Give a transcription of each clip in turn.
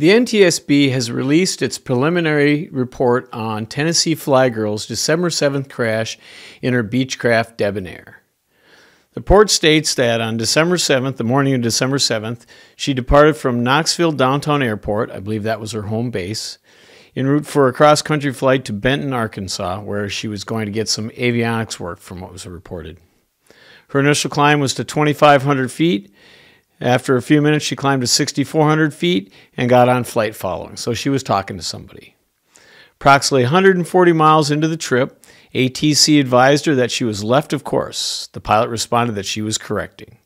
The NTSB has released its preliminary report on Tennessee Flygirl's December 7th crash in her Beechcraft Debonair. The report states that on December 7th, the morning of December 7th, she departed from Knoxville Downtown Airport, I believe that was her home base, en route for a cross country flight to Benton, Arkansas, where she was going to get some avionics work from what was reported. Her initial climb was to 2,500 feet after a few minutes, she climbed to 6,400 feet and got on flight following, so she was talking to somebody. Approximately 140 miles into the trip, ATC advised her that she was left of course. The pilot responded that she was correcting.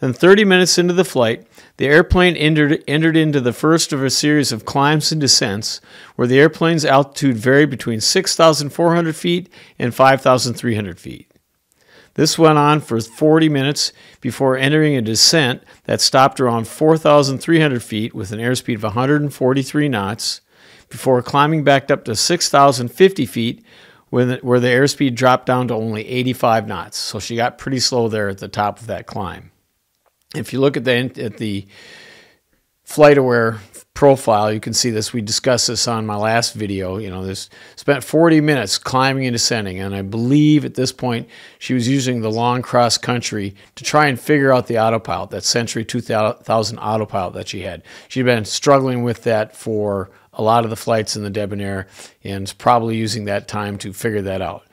Then, 30 minutes into the flight, the airplane entered, entered into the first of a series of climbs and descents where the airplane's altitude varied between 6,400 feet and 5,300 feet. This went on for 40 minutes before entering a descent that stopped around 4,300 feet with an airspeed of 143 knots, before climbing back up to 6,050 feet where the airspeed dropped down to only 85 knots. So she got pretty slow there at the top of that climb. If you look at the, at the FlightAware profile, you can see this. We discussed this on my last video. You know, this spent 40 minutes climbing and descending, and I believe at this point she was using the long cross country to try and figure out the autopilot, that Century 2000 autopilot that she had. She'd been struggling with that for a lot of the flights in the Debonair, and probably using that time to figure that out.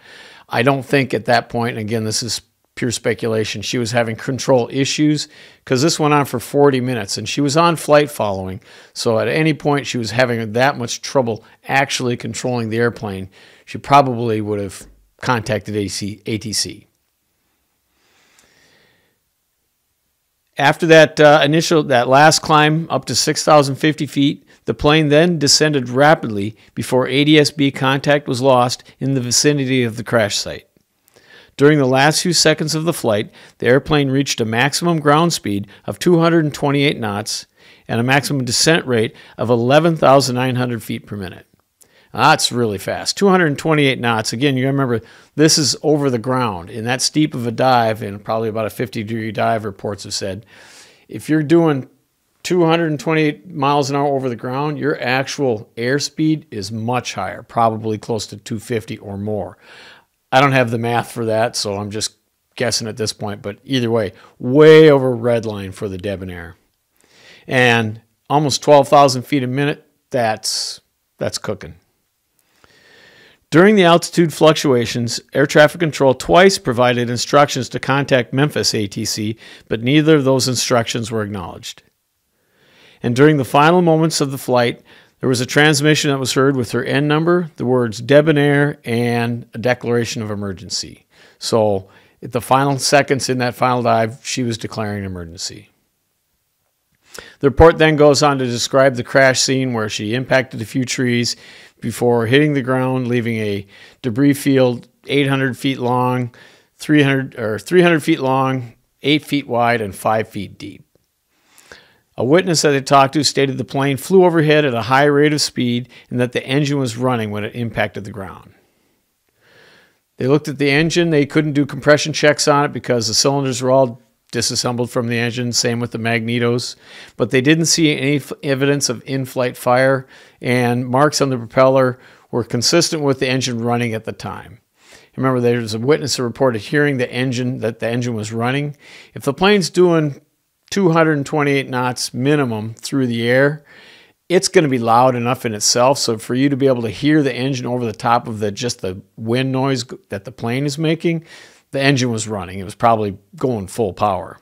I don't think at that point, and again, this is pure speculation. She was having control issues because this went on for 40 minutes and she was on flight following. So at any point she was having that much trouble actually controlling the airplane, she probably would have contacted AC, ATC. After that uh, initial, that last climb up to 6,050 feet, the plane then descended rapidly before ADSB contact was lost in the vicinity of the crash site. During the last few seconds of the flight, the airplane reached a maximum ground speed of 228 knots and a maximum descent rate of 11,900 feet per minute. Now, that's really fast. 228 knots. Again, you remember this is over the ground in that steep of a dive, and probably about a 50 degree dive, reports have said. If you're doing 228 miles an hour over the ground, your actual airspeed is much higher, probably close to 250 or more. I don't have the math for that, so I'm just guessing at this point. But either way, way over red line for the Debonair, and almost 12,000 feet a minute. That's that's cooking. During the altitude fluctuations, air traffic control twice provided instructions to contact Memphis ATC, but neither of those instructions were acknowledged. And during the final moments of the flight, there was a transmission that was heard with her N number, the words debonair, and a declaration of emergency. So, at the final seconds in that final dive, she was declaring emergency. The report then goes on to describe the crash scene where she impacted a few trees before hitting the ground, leaving a debris field 800 feet long, 300 or 300 feet long, 8 feet wide, and 5 feet deep. A witness that they talked to stated the plane flew overhead at a high rate of speed and that the engine was running when it impacted the ground. They looked at the engine. They couldn't do compression checks on it because the cylinders were all disassembled from the engine, same with the magnetos. But they didn't see any evidence of in flight fire, and marks on the propeller were consistent with the engine running at the time. Remember, there was a witness who reported hearing the engine, that the engine was running. If the plane's doing 228 knots minimum through the air, it's going to be loud enough in itself. So for you to be able to hear the engine over the top of the just the wind noise that the plane is making, the engine was running. It was probably going full power.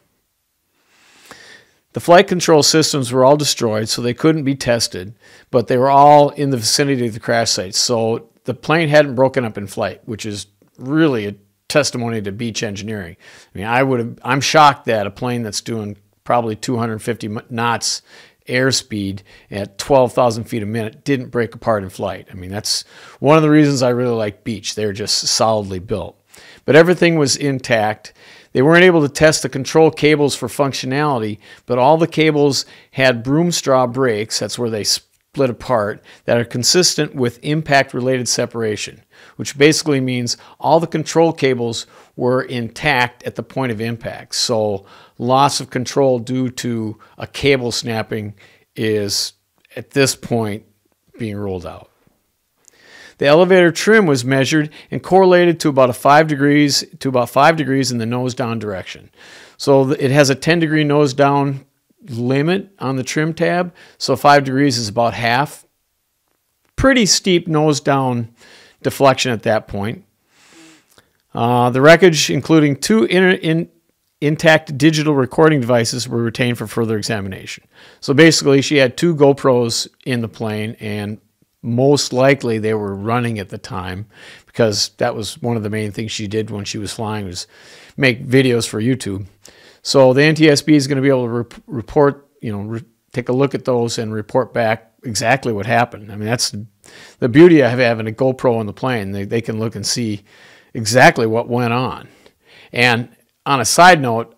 The flight control systems were all destroyed, so they couldn't be tested, but they were all in the vicinity of the crash site. So the plane hadn't broken up in flight, which is really a testimony to Beech engineering. I mean, I would have, I'm shocked that a plane that's doing probably 250 knots airspeed at 12,000 feet a minute didn't break apart in flight. I mean, that's one of the reasons I really like Beech. They're just solidly built. But everything was intact. They weren't able to test the control cables for functionality, but all the cables had broom straw breaks. That's where they split apart that are consistent with impact related separation, which basically means all the control cables were intact at the point of impact. So, loss of control due to a cable snapping is at this point being ruled out. The elevator trim was measured and correlated to about a five degrees to about five degrees in the nose down direction. So it has a 10 degree nose down limit on the trim tab. So five degrees is about half. Pretty steep nose down deflection at that point. Uh, the wreckage, including two inner, in, intact digital recording devices, were retained for further examination. So basically, she had two GoPros in the plane, and most likely they were running at the time because that was one of the main things she did when she was flying was make videos for YouTube. So the NTSB is going to be able to re- report, you know, re- take a look at those and report back exactly what happened. I mean, that's the beauty of having a GoPro on the plane. They, they can look and see exactly what went on. And on a side note,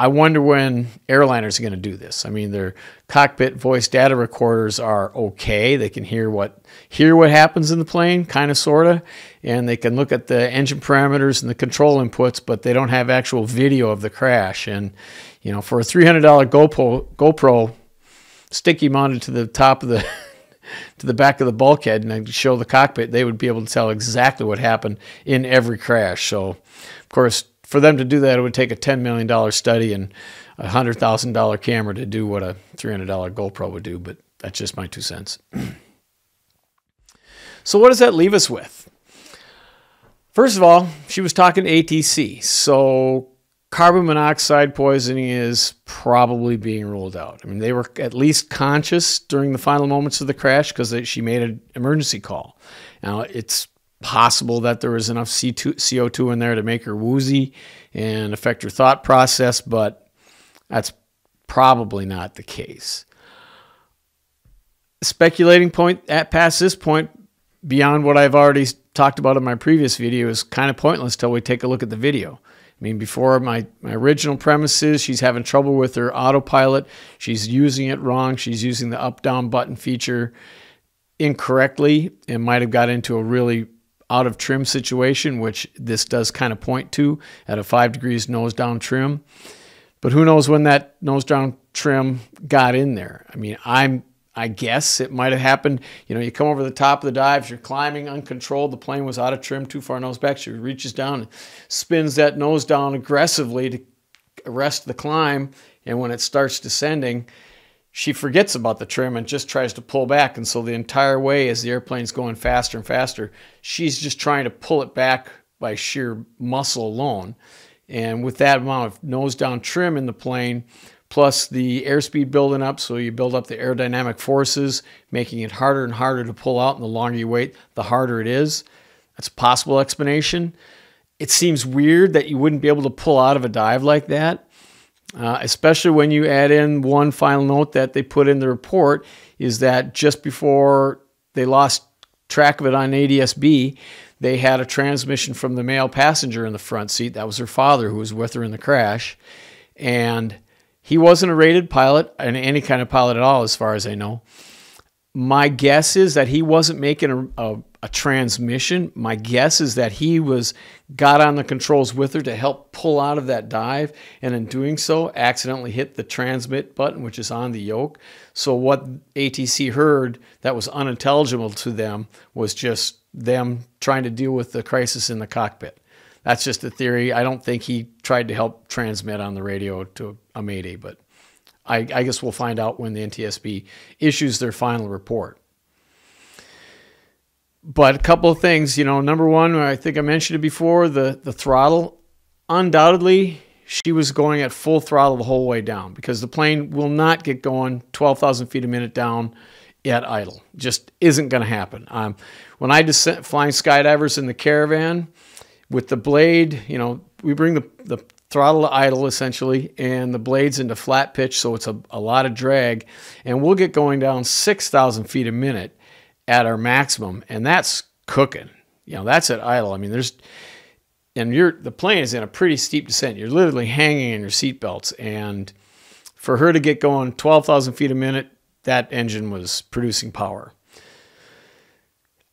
I wonder when airliners are going to do this. I mean, their cockpit voice data recorders are okay. They can hear what hear what happens in the plane, kind of, sorta, and they can look at the engine parameters and the control inputs, but they don't have actual video of the crash. And you know, for a three hundred dollar GoPro, GoPro sticky mounted to the top of the to the back of the bulkhead and show the cockpit, they would be able to tell exactly what happened in every crash. So, of course for them to do that, it would take a $10 million study and a $100,000 camera to do what a $300 GoPro would do, but that's just my two cents. so, what does that leave us with? First of all, she was talking ATC. So, carbon monoxide poisoning is probably being ruled out. I mean, they were at least conscious during the final moments of the crash because she made an emergency call. Now, it's possible that there was enough C2, CO2 in there to make her woozy and affect her thought process, but that's probably not the case. Speculating point at past this point, beyond what I've already talked about in my previous video, is kind of pointless till we take a look at the video. I mean, before my, my original premises, she's having trouble with her autopilot. She's using it wrong. She's using the up down button feature incorrectly and might have got into a really out of trim situation, which this does kind of point to at a five degrees nose down trim. But who knows when that nose down trim got in there? I mean, I'm I guess it might have happened. You know, you come over the top of the dives, you're climbing uncontrolled. The plane was out of trim, too far nose back. She reaches down and spins that nose down aggressively to arrest the climb. And when it starts descending, she forgets about the trim and just tries to pull back. And so the entire way, as the airplane's going faster and faster, she's just trying to pull it back by sheer muscle alone. And with that amount of nose down trim in the plane, plus the airspeed building up, so you build up the aerodynamic forces, making it harder and harder to pull out. And the longer you wait, the harder it is. That's a possible explanation. It seems weird that you wouldn't be able to pull out of a dive like that. Uh, especially when you add in one final note that they put in the report is that just before they lost track of it on ADSB, they had a transmission from the male passenger in the front seat. That was her father who was with her in the crash. And he wasn't a rated pilot, and any kind of pilot at all, as far as I know. My guess is that he wasn't making a, a a transmission. My guess is that he was got on the controls with her to help pull out of that dive, and in doing so, accidentally hit the transmit button, which is on the yoke. So what ATC heard that was unintelligible to them was just them trying to deal with the crisis in the cockpit. That's just a theory. I don't think he tried to help transmit on the radio to a mayday, but I, I guess we'll find out when the NTSB issues their final report but a couple of things, you know, number one, I think I mentioned it before, the the throttle. Undoubtedly, she was going at full throttle the whole way down because the plane will not get going 12,000 feet a minute down at idle. Just isn't going to happen. Um, when I descend flying skydivers in the caravan with the blade, you know, we bring the, the throttle to idle essentially and the blades into flat pitch, so it's a, a lot of drag, and we'll get going down 6,000 feet a minute at our maximum, and that's cooking. You know, that's at idle. I mean, there's and you're the plane is in a pretty steep descent. You're literally hanging in your seatbelts, and for her to get going 12,000 feet a minute, that engine was producing power.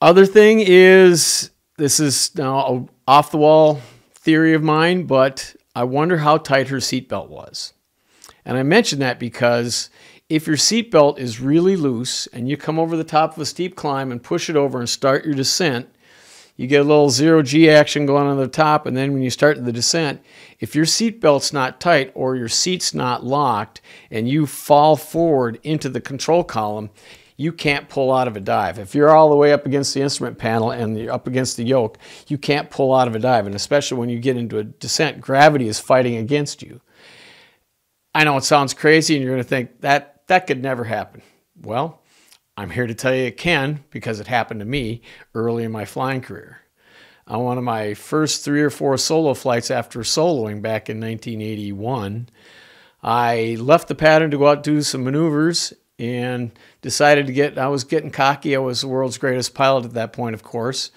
Other thing is this is now off the wall theory of mine, but I wonder how tight her seatbelt was. And I mention that because If your seatbelt is really loose and you come over the top of a steep climb and push it over and start your descent, you get a little zero G action going on the top, and then when you start the descent, if your seatbelt's not tight or your seat's not locked and you fall forward into the control column, you can't pull out of a dive. If you're all the way up against the instrument panel and you're up against the yoke, you can't pull out of a dive. And especially when you get into a descent, gravity is fighting against you. I know it sounds crazy and you're going to think that that could never happen. Well, I'm here to tell you it can because it happened to me early in my flying career. On one of my first three or four solo flights after soloing back in 1981, I left the pattern to go out do some maneuvers and decided to get, I was getting cocky. I was the world's greatest pilot at that point, of course.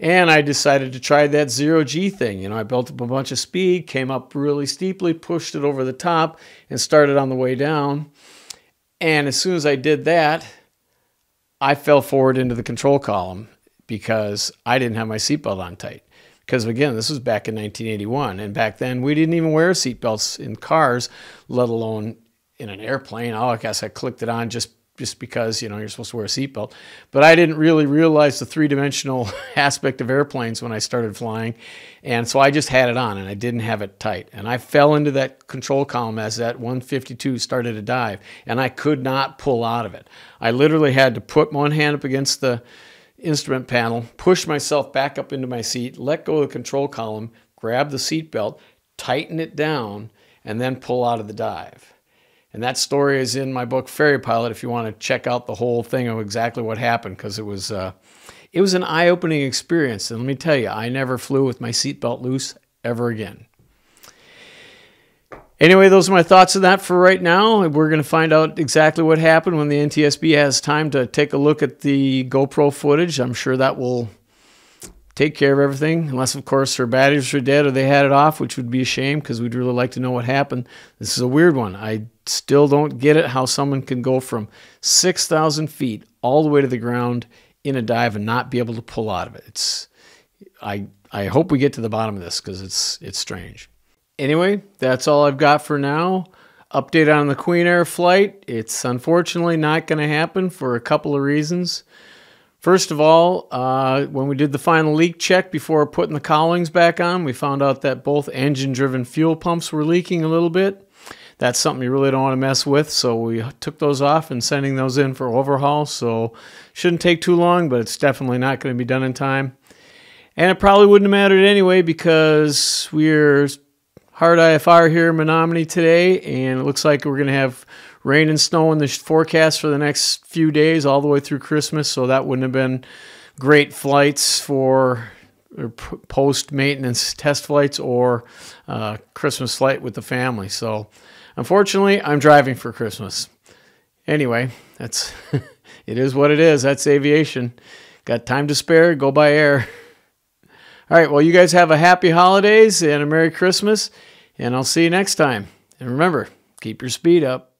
And I decided to try that zero G thing. You know, I built up a bunch of speed, came up really steeply, pushed it over the top, and started on the way down. And as soon as I did that, I fell forward into the control column because I didn't have my seatbelt on tight. Because again, this was back in 1981, and back then we didn't even wear seatbelts in cars, let alone in an airplane. Oh, I guess I clicked it on just just because you know you're supposed to wear a seatbelt. But I didn't really realize the three-dimensional aspect of airplanes when I started flying, and so I just had it on and I didn't have it tight. And I fell into that control column as that 152 started to dive, and I could not pull out of it. I literally had to put one hand up against the instrument panel, push myself back up into my seat, let go of the control column, grab the seatbelt, tighten it down, and then pull out of the dive. And that story is in my book Ferry Pilot if you want to check out the whole thing of exactly what happened because it was uh, it was an eye-opening experience. And let me tell you, I never flew with my seatbelt loose ever again. Anyway, those are my thoughts on that for right now. We're going to find out exactly what happened when the NTSB has time to take a look at the GoPro footage. I'm sure that will take care of everything, unless, of course, her batteries are dead or they had it off, which would be a shame because we'd really like to know what happened. This is a weird one. I still don't get it how someone can go from 6,000 feet all the way to the ground in a dive and not be able to pull out of it. It's I I hope we get to the bottom of this because it's it's strange. Anyway, that's all I've got for now. Update on the Queen Air flight. It's unfortunately not going to happen for a couple of reasons. First of all, uh, when we did the final leak check before putting the cowlings back on, we found out that both engine driven fuel pumps were leaking a little bit. That's something you really don't want to mess with, so we took those off and sending those in for overhaul. So shouldn't take too long, but it's definitely not going to be done in time. And it probably wouldn't have mattered anyway because we're hard IFR here in Menomonie today, and it looks like we're going to have rain and snow in the forecast for the next few days, all the way through Christmas. So that wouldn't have been great flights for post maintenance test flights or uh, Christmas flight with the family. So unfortunately, I'm driving for Christmas. Anyway, that's it is what it is. That's aviation. Got time to spare, go by air. All right, well, you guys have a happy holidays and a Merry Christmas, and I'll see you next time. And remember, keep your speed up.